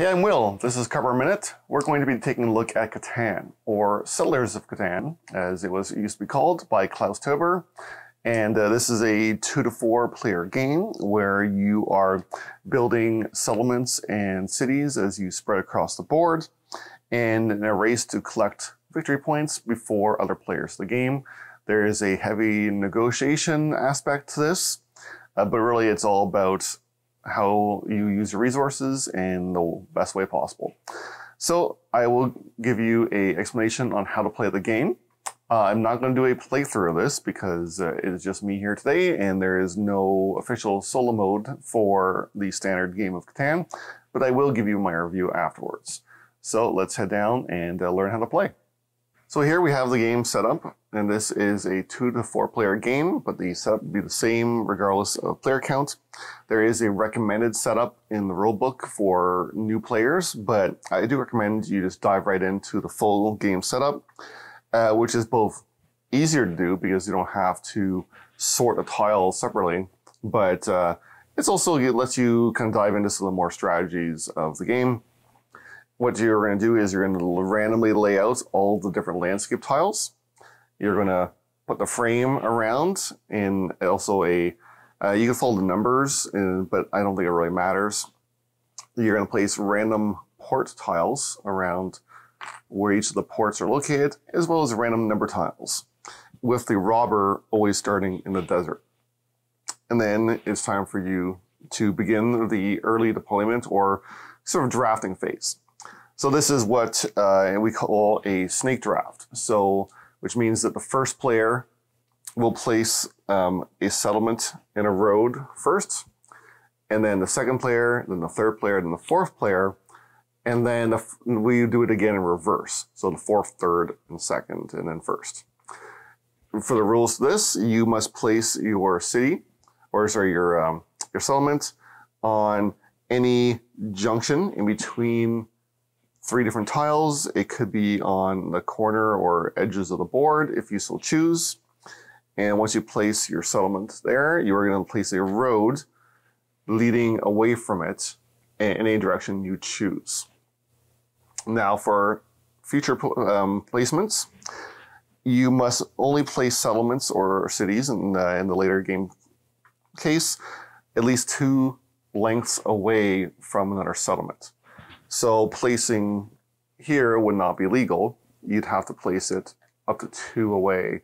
Hey, I'm Will. This is Cardboard Minute. We're going to be taking a look at Catan, or Settlers of Catan, as it was used to be called by Klaus Teuber. And uh, this is a two to four player game where you are building settlements and cities as you spread across the board and in a race to collect victory points before other players the game. There is a heavy negotiation aspect to this, uh, but really it's all about how you use your resources in the best way possible. So I will give you a explanation on how to play the game. Uh, I'm not going to do a playthrough of this because uh, it is just me here today and there is no official solo mode for the standard game of Catan, but I will give you my review afterwards. So let's head down and uh, learn how to play. So here we have the game set up, and this is a two to four player game, but the setup will be the same regardless of player count. There is a recommended setup in the rulebook for new players, but I do recommend you just dive right into the full game setup, uh, which is both easier to do because you don't have to sort a tile separately, but uh, it's also it lets you kind of dive into some of the more strategies of the game what you're going to do is you're going to randomly lay out all the different landscape tiles. You're going to put the frame around and also a, uh, you can follow the numbers, in, but I don't think it really matters. You're going to place random port tiles around where each of the ports are located, as well as random number tiles, with the robber always starting in the desert. And then it's time for you to begin the early deployment or sort of drafting phase. So this is what uh, we call a snake draft. So, which means that the first player will place um, a settlement in a road first, and then the second player, then the third player, then the fourth player, and then the, we do it again in reverse. So the fourth, third, and second, and then first. For the rules to this, you must place your city, or sorry, your um, your settlement on any junction in between three different tiles. It could be on the corner or edges of the board if you so choose. And once you place your settlement there, you are going to place a road leading away from it in any direction you choose. Now for future um, placements, you must only place settlements or cities in, in the later game case at least two lengths away from another settlement. So placing here would not be legal. You'd have to place it up to two away.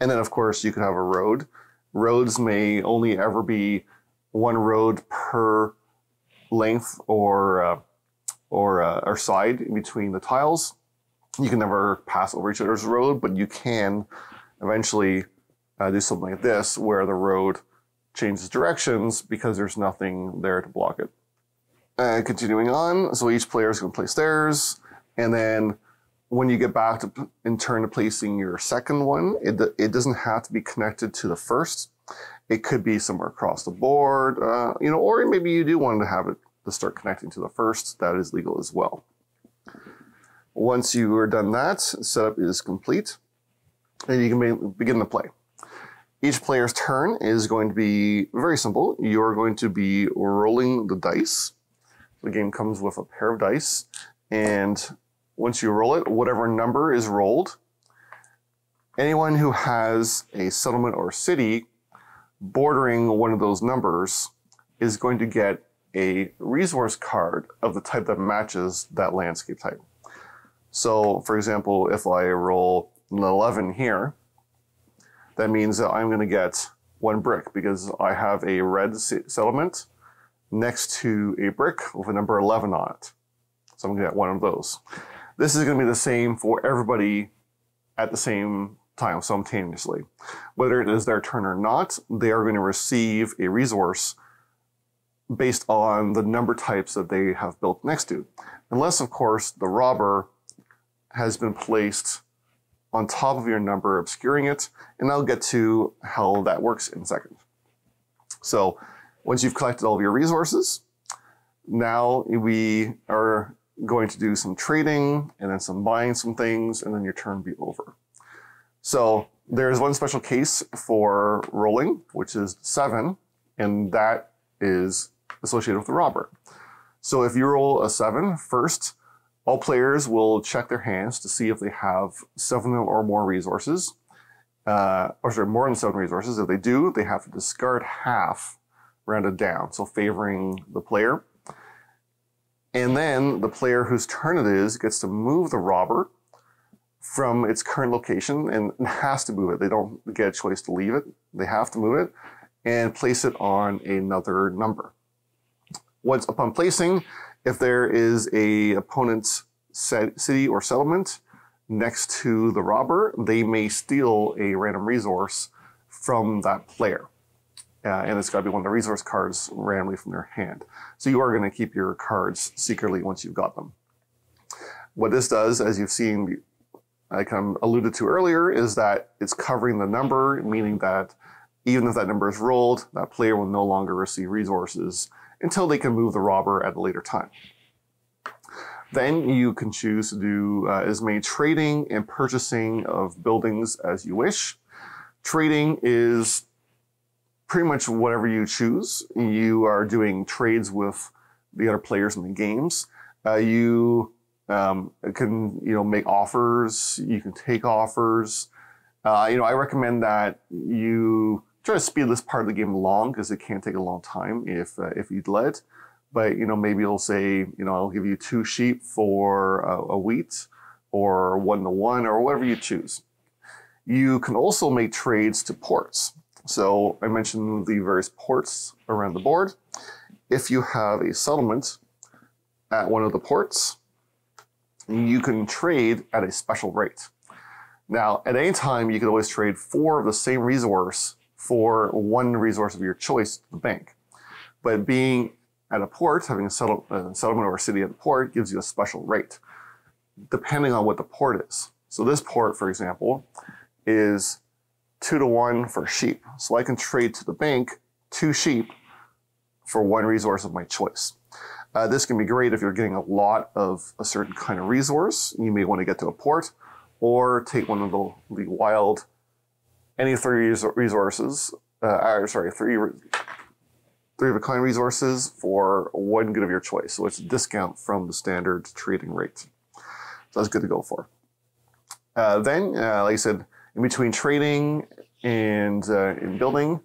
And then, of course, you could have a road. Roads may only ever be one road per length or uh, or uh, or side in between the tiles. You can never pass over each other's road, but you can eventually uh, do something like this, where the road changes directions because there's nothing there to block it. Uh, continuing on, so each player is going to place theirs, and then when you get back to in turn to placing your second one, it it doesn't have to be connected to the first. It could be somewhere across the board, uh, you know, or maybe you do want to have it to start connecting to the first. That is legal as well. Once you are done that, setup is complete, and you can begin to play. Each player's turn is going to be very simple. You're going to be rolling the dice the game comes with a pair of dice, and once you roll it, whatever number is rolled, anyone who has a settlement or city bordering one of those numbers is going to get a resource card of the type that matches that landscape type. So, for example, if I roll an 11 here, that means that I'm going to get one brick because I have a red settlement next to a brick with a number 11 on it. So I'm to get one of those. This is going to be the same for everybody at the same time, simultaneously. Whether it is their turn or not, they are going to receive a resource based on the number types that they have built next to. Unless, of course, the robber has been placed on top of your number, obscuring it, and I'll get to how that works in a second. So once you've collected all of your resources, now we are going to do some trading and then some buying some things, and then your turn be over. So there's one special case for rolling, which is seven, and that is associated with the robber. So if you roll a seven, first, all players will check their hands to see if they have seven or more resources, uh, or sorry, more than seven resources. If they do, they have to discard half rounded down, so favoring the player. And then the player whose turn it is gets to move the robber from its current location and has to move it. They don't get a choice to leave it. They have to move it and place it on another number. Once upon placing, if there is a opponent's city or settlement next to the robber, they may steal a random resource from that player. Uh, and it's got to be one of the resource cards randomly from their hand. So you are going to keep your cards secretly once you've got them. What this does, as you've seen I kind of alluded to earlier, is that it's covering the number, meaning that even if that number is rolled, that player will no longer receive resources until they can move the robber at a later time. Then you can choose to do uh, as many trading and purchasing of buildings as you wish. Trading is pretty much whatever you choose. You are doing trades with the other players in the games. Uh, you um, can you know make offers. You can take offers. Uh, you know, I recommend that you try to speed this part of the game along because it can take a long time if uh, if you'd let. But you know, maybe it'll say, you know, I'll give you two sheep for a, a wheat, or one to one, or whatever you choose. You can also make trades to ports. So I mentioned the various ports around the board. If you have a settlement at one of the ports, you can trade at a special rate. Now, at any time, you can always trade four of the same resource for one resource of your choice to the bank. But being at a port, having a, settle, a settlement or a city at a port gives you a special rate, depending on what the port is. So this port, for example, is two to one for sheep. So I can trade to the bank two sheep for one resource of my choice. Uh, this can be great if you're getting a lot of a certain kind of resource. You may want to get to a port or take one of the, the wild, any three resources, uh, sorry, three, three of a kind resources for one good of your choice. So it's a discount from the standard trading rate. So that's good to go for. Uh, then, uh, like I said, in between trading and uh, in building,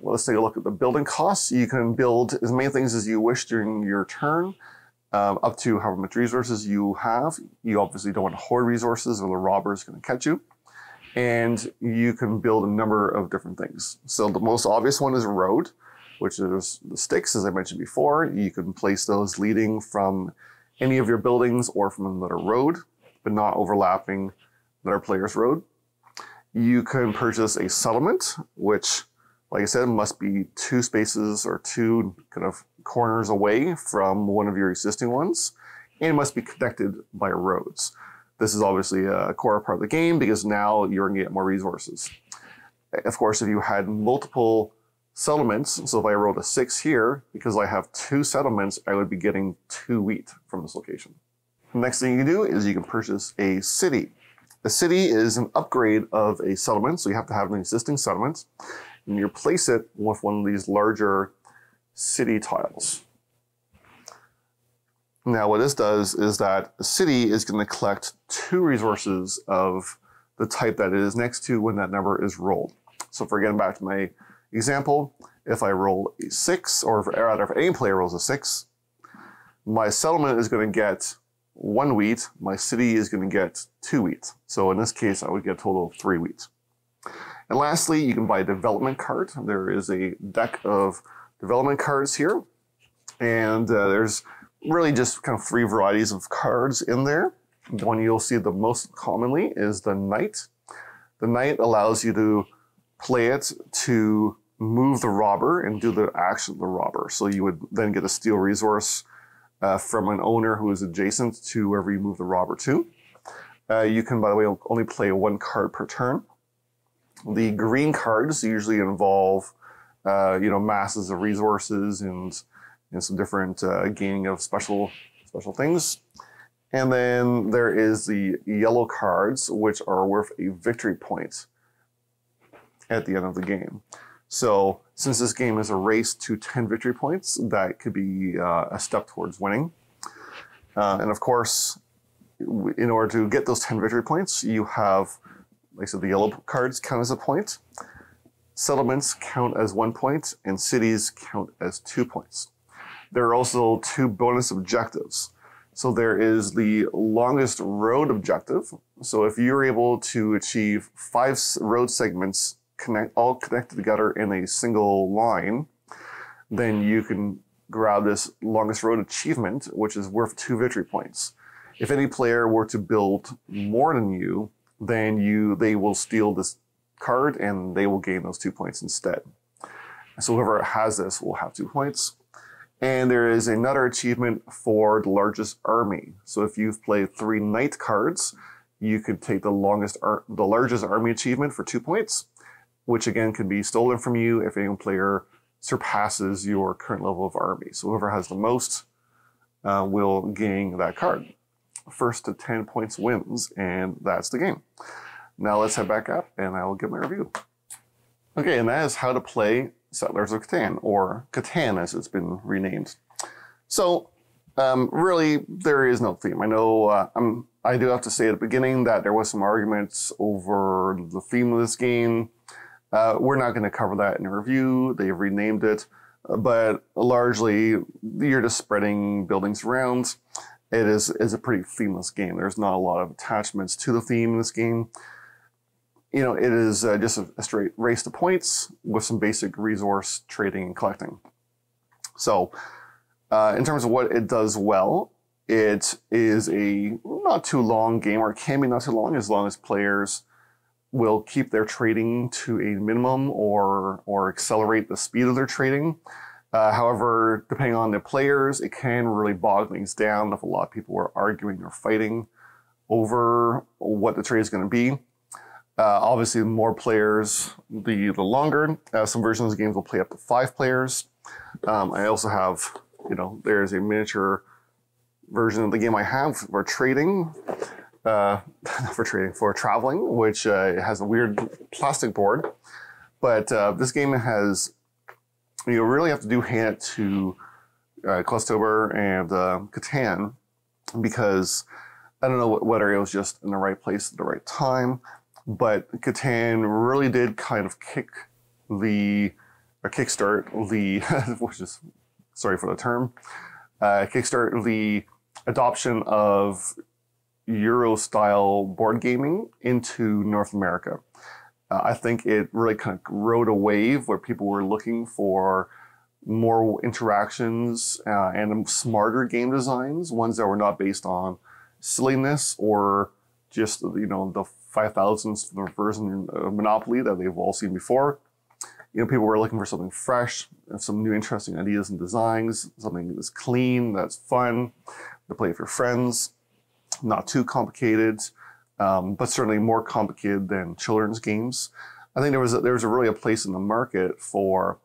well, let's take a look at the building costs. You can build as many things as you wish during your turn, um, up to however much resources you have. You obviously don't want to hoard resources or the robber is going to catch you. And you can build a number of different things. So the most obvious one is road, which is the sticks, as I mentioned before. You can place those leading from any of your buildings or from another road, but not overlapping another player's road. You can purchase a settlement, which like I said, must be two spaces or two kind of corners away from one of your existing ones, and must be connected by roads. This is obviously a core part of the game because now you're going to get more resources. Of course, if you had multiple settlements, so if I rolled a six here, because I have two settlements, I would be getting two wheat from this location. The next thing you can do is you can purchase a city. A city is an upgrade of a settlement, so you have to have an existing settlement and you replace it with one of these larger city tiles. Now what this does is that a city is going to collect two resources of the type that it is next to when that number is rolled. So for getting back to my example, if I roll a six, or if, rather if any player rolls a six, my settlement is going to get one wheat, my city is going to get two wheat. So in this case, I would get a total of three wheat. And lastly, you can buy a development card. There is a deck of development cards here. And uh, there's really just kind of three varieties of cards in there. The one you'll see the most commonly is the Knight. The Knight allows you to play it to move the robber and do the action of the robber. So you would then get a steal resource uh, from an owner who is adjacent to wherever you move the robber to. Uh, you can, by the way, only play one card per turn. The green cards usually involve, uh, you know, masses of resources and, and some different uh, gaining of special special things. And then there is the yellow cards, which are worth a victory point at the end of the game. So Since this game is a race to 10 victory points, that could be uh, a step towards winning. Uh, and of course, in order to get those 10 victory points, you have, like I said, the yellow cards count as a point, settlements count as one point, and cities count as two points. There are also two bonus objectives. So there is the longest road objective. So if you're able to achieve five road segments connect all connected together in a single line, then mm-hmm. you can grab this longest road achievement, which is worth two victory points. If any player were to build more than you, then you they will steal this card and they will gain those two points instead. So whoever has this will have two points. And there is another achievement for the largest army. So if you've played three knight cards, you could take the longest, the largest army achievement for two points, which again can be stolen from you if any player surpasses your current level of army. So whoever has the most uh, will gain that card. First to 10 points wins, and that's the game. Now let's head back up and I will give my review. Okay, and that is how to play Settlers of Catan, or Catan as it's been renamed. So, um, really, there is no theme. I know uh, I'm, I do have to say at the beginning that there was some arguments over the theme of this game. Uh, we're not going to cover that in a review. They've renamed it, but largely you're just spreading buildings around. It is, is a pretty themeless game. There's not a lot of attachments to the theme in this game you know, it is uh, just a, a, straight race to points with some basic resource trading and collecting. So, uh, in terms of what it does well, it is a not too long game, or it can be not too long, as long as players will keep their trading to a minimum or or accelerate the speed of their trading. Uh, however, depending on the players, it can really bog things down if a lot of people are arguing or fighting over what the trade is going to be. Uh, obviously, the more players, the the longer. Uh, some versions of the games will play up to five players. Um, I also have, you know, there's a miniature version of the game I have for trading, uh, for trading for traveling, which uh, has a weird plastic board. But uh, this game has, you really have to do hand it to uh, and uh, Catan because I don't know whether it was just in the right place at the right time but Catan really did kind of kick the, or kickstart the, which is, sorry for the term, uh, kickstart the adoption of Euro style board gaming into North America. Uh, I think it really kind of rode a wave where people were looking for more interactions uh, and smarter game designs, ones that were not based on silliness or just you know the 5000th version of Monopoly that they've all seen before. You know, people were looking for something fresh, some new interesting ideas and designs, something that's clean, that's fun to play with your friends, not too complicated, um, but certainly more complicated than children's games. I think there was a, there was a really a place in the market for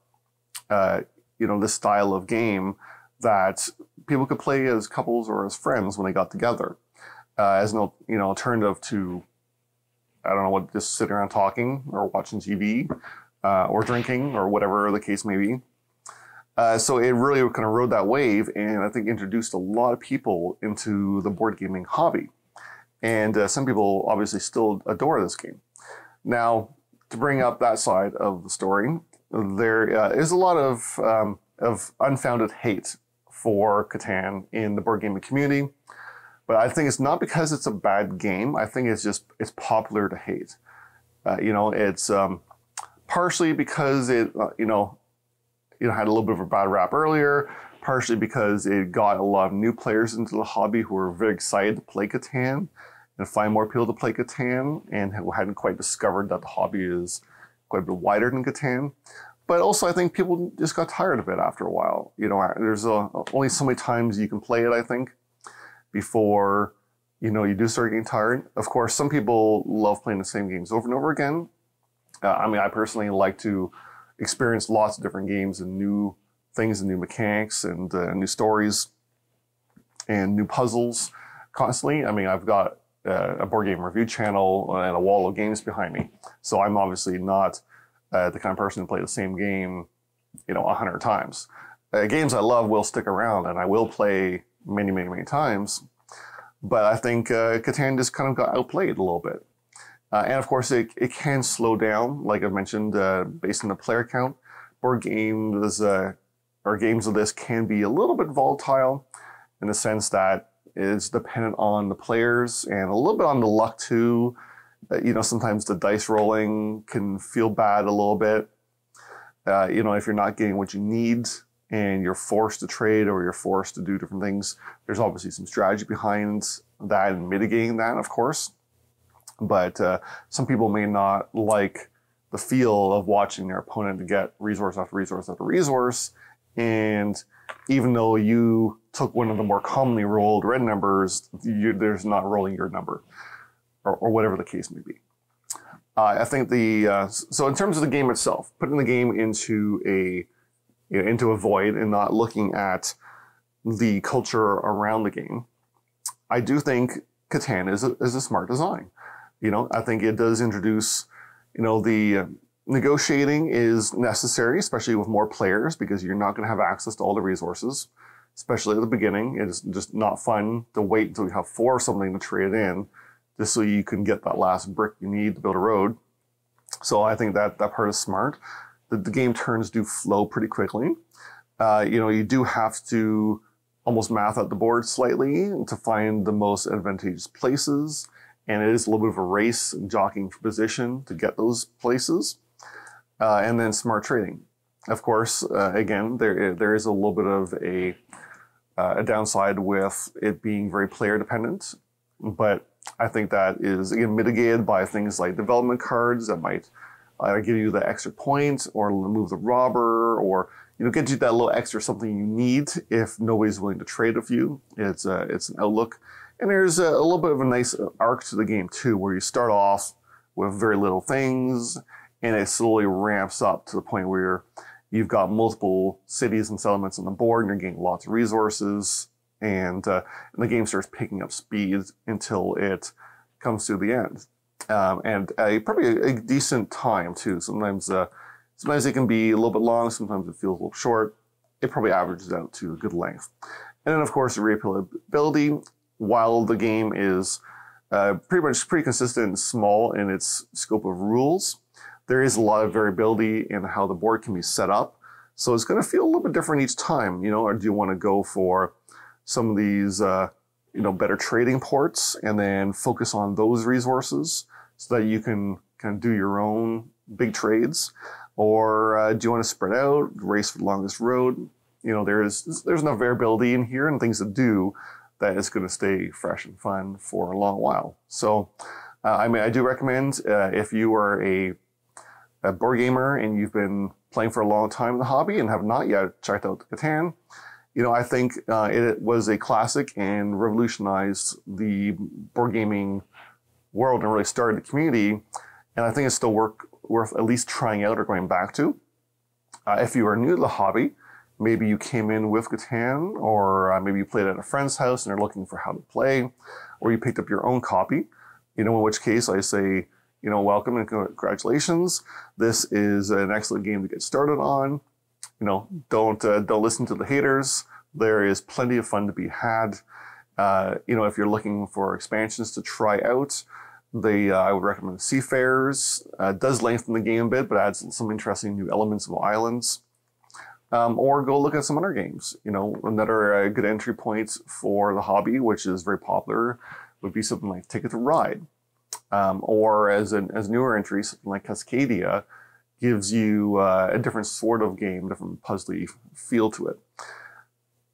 uh, you know this style of game that people could play as couples or as friends when they got together, uh, as an you know alternative to I don't know what, just sitting around talking or watching TV uh, or drinking or whatever the case may be. Uh, so it really kind of rode that wave and I think introduced a lot of people into the board gaming hobby. And uh, some people obviously still adore this game. Now, to bring up that side of the story, there uh, is a lot of, um, of unfounded hate for Catan in the board gaming community. But I think it's not because it's a bad game. I think it's just it's popular to hate. Uh, you know, it's um, partially because it uh, you know you know had a little bit of a bad rap earlier. Partially because it got a lot of new players into the hobby who were very excited to play Catan and find more people to play Catan and who hadn't quite discovered that the hobby is quite a bit wider than Catan. But also, I think people just got tired of it after a while. You know, there's a, only so many times you can play it. I think before you know you do start getting tired. Of course, some people love playing the same games over and over again. Uh, I mean, I personally like to experience lots of different games and new things and new mechanics and uh, new stories and new puzzles constantly. I mean, I've got uh, a board game review channel and a wall of games behind me, so I'm obviously not uh, the kind of person to play the same game you know, a hundred times. Uh, games I love will stick around and I will play many, many, many times. But I think uh, Catan just kind of got outplayed a little bit. Uh, and of course, it, it can slow down, like I've mentioned, uh, based on the player count. Board games uh, or games of this can be a little bit volatile in the sense that it's dependent on the players and a little bit on the luck too. Uh, you know, sometimes the dice rolling can feel bad a little bit. Uh, you know, if you're not getting what you need and you're forced to trade or you're forced to do different things, there's obviously some strategy behind that and mitigating that, of course. But uh, some people may not like the feel of watching their opponent get resource after resource after resource. And even though you took one of the more commonly rolled red numbers, you, there's not rolling your number or, or whatever the case may be. Uh, I think the uh, so in terms of the game itself, putting the game into a you know, into a void and not looking at the culture around the game, I do think Catan is a, is a smart design. You know, I think it does introduce, you know, the uh, negotiating is necessary, especially with more players, because you're not going to have access to all the resources, especially at the beginning. It is just not fun to wait until you have four something to trade in just so you can get that last brick you need to build a road. So I think that that part is smart. The, the game turns do flow pretty quickly. Uh, you know, you do have to almost math out the board slightly to find the most advantageous places. And it is a little bit of a race and jockeying for position to get those places. Uh, and then smart trading. Of course, uh, again, there, there is a little bit of a, uh, a downside with it being very player dependent, but I think that is again mitigated by things like development cards that might either give you the extra points or remove the robber or you know get you that little extra something you need if nobody's willing to trade with you. It's a, it's an outlook, and there's a, a little bit of a nice arc to the game too, where you start off with very little things, and it slowly ramps up to the point where you've got multiple cities and settlements on the board, and you're getting lots of resources and, uh, and the game starts picking up speed until it comes to the end. Um, and a, probably a, a, decent time too. Sometimes, uh, sometimes it can be a little bit long. Sometimes it feels a little short. It probably averages out to a good length. And then, of course, the replayability. While the game is uh, pretty much pretty consistent and small in its scope of rules, there is a lot of variability in how the board can be set up. So it's going to feel a little bit different each time. You know, or do you want to go for some of these, uh, you know, better trading ports and then focus on those resources so that you can kind of do your own big trades? Or uh, do you want to spread out, race for the longest road? You know, there's there's enough variability in here and things to do that is going to stay fresh and fun for a long while. So, uh, I mean, I do recommend uh, if you are a, a board gamer and you've been playing for a long time in the hobby and have not yet checked out Catan, you know, I think uh, it was a classic and revolutionized the board gaming world and really started the community. And I think it's still work, worth at least trying out or going back to. Uh, if you are new to the hobby, maybe you came in with Catan, or uh, maybe you played at a friend's house and are looking for how to play, or you picked up your own copy. You know, in which case I say, you know, welcome and congratulations. This is an excellent game to get started on you know, don't uh, don't listen to the haters. There is plenty of fun to be had. Uh, you know, if you're looking for expansions to try out, the uh, I would recommend Seafarers. Uh, does lengthen the game a bit, but adds some interesting new elements of islands. Um, or go look at some other games. You know, that are a good entry points for the hobby, which is very popular. Would be something like Ticket to Ride, um, or as an as newer entry, something like Cascadia gives you uh, a different sort of game, different puzzly feel to it.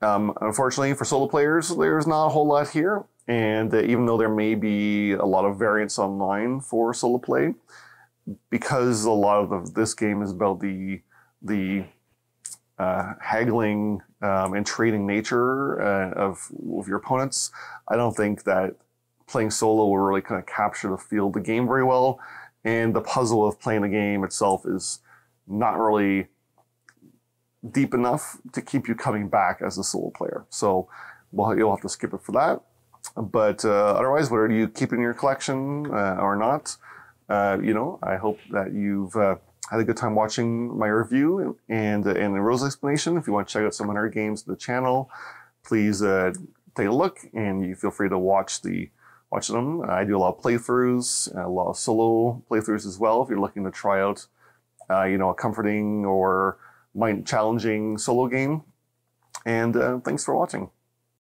Um, unfortunately, for solo players, there's not a whole lot here. And uh, even though there may be a lot of variants online for solo play, because a lot of the, this game is about the the uh, haggling um, and trading nature uh, of, of your opponents, I don't think that playing solo will really kind of capture the feel of the game very well and the puzzle of playing the game itself is not really deep enough to keep you coming back as a solo player. So well, you'll have to skip it for that. But uh, otherwise, whether you keep in your collection uh, or not, uh, you know, I hope that you've uh, had a good time watching my review and uh, and the rules explanation. If you want to check out some other games of the channel, please uh, take a look and you feel free to watch the watch them. I do a lot of playthroughs, a lot of solo playthroughs as well. If you're looking to try out, uh, you know, a comforting or mind challenging solo game. And uh, thanks for watching.